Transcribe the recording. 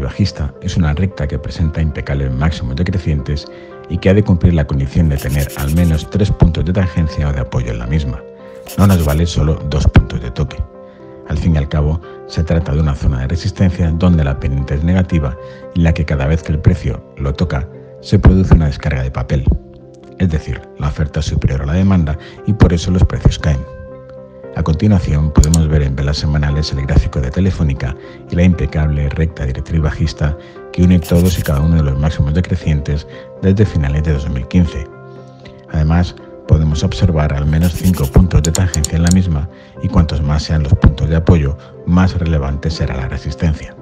bajista es una recta que presenta impecables máximos decrecientes y que ha de cumplir la condición de tener al menos tres puntos de tangencia o de apoyo en la misma. No nos vale solo dos puntos de toque. Al fin y al cabo, se trata de una zona de resistencia donde la pendiente es negativa y la que cada vez que el precio lo toca, se produce una descarga de papel. Es decir, la oferta es superior a la demanda y por eso los precios caen. Continuación podemos ver en velas semanales el gráfico de Telefónica y la impecable recta directriz bajista que une todos y cada uno de los máximos decrecientes desde finales de 2015. Además, podemos observar al menos 5 puntos de tangencia en la misma y cuantos más sean los puntos de apoyo, más relevante será la resistencia.